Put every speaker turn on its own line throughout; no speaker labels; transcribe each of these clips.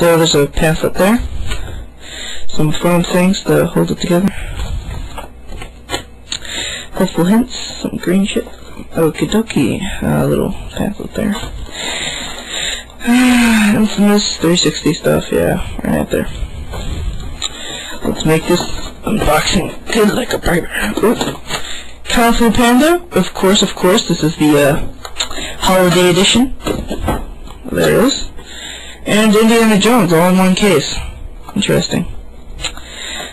So there's a pamphlet there. Some foam things to hold it together. Helpful hints, some green shit. Okie dokie, a little pamphlet there. Infamous 360 stuff, yeah, right there. Let's make this unboxing good like a barber. Kung Fu Panda, of course, of course, this is the uh, holiday edition. There it is. And Indiana Jones all in one case. Interesting.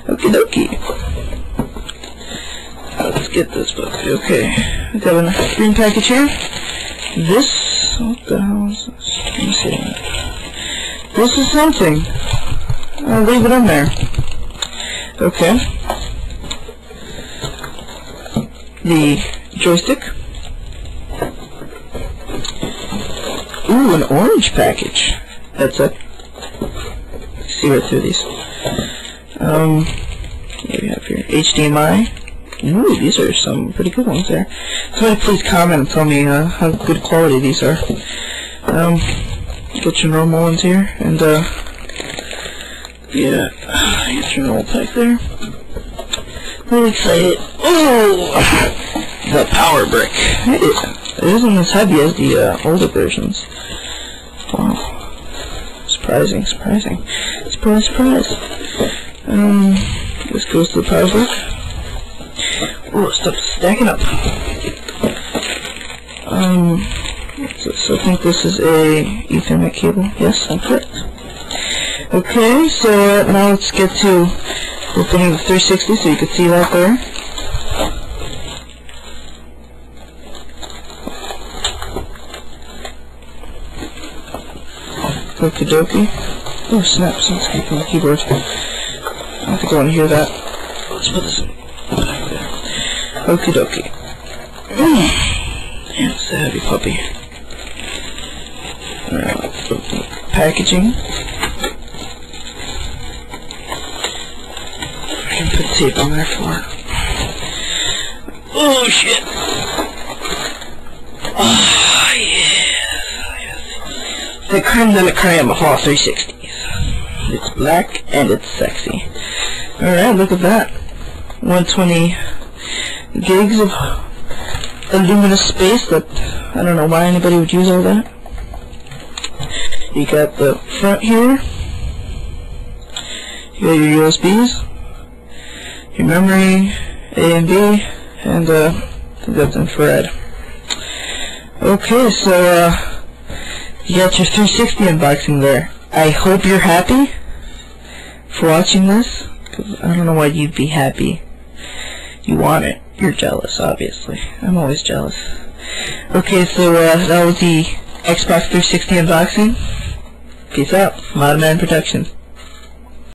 Okie dokie. Let's get this book. Okay. I got a green package here. This, what the hell is this? Let me see. This is something. I'll leave it in there. Okay. The joystick. Ooh, an orange package. That's it. See right through these. Um, what we have here? HDMI. Ooh, these are some pretty good ones there. Somebody please comment and tell me uh, how good quality these are. Um, get your normal ones here, and uh, yeah, get your normal pack there. Really excited. Oh, the power brick. It, it isn't as heavy as the uh, older versions. Wow, surprising, surprising, surprise, surprise. Um, this goes to the power brick. Oh, stuff's stacking up. Um, so, so I think this is a Ethernet cable. Yes, I'm correct. Okay, so uh, now let's get to opening the 360 so you can see that there. Okie dokie. Oh snap, someone's kicking my keyboard. I don't think I want to hear that. Let's put this in. Okie dokie. Mm. It's a heavy puppy. Alright, packaging. I can put tape on there for. Oh shit! Oh! The creme de la creme of all 360s. It's black and it's sexy. Alright, look at that. 120 gigs of luminous space that I don't know why anybody would use all that. You got the front here. You got your USBs, your memory, A and B, and uh, that's infrared. Okay, so uh, you got your 360 unboxing there. I hope you're happy for watching this, because I don't know why you'd be happy. You want it. You're jealous, obviously. I'm always jealous. Okay, so uh, that was the Xbox 360 unboxing. Peace out. Modman Productions.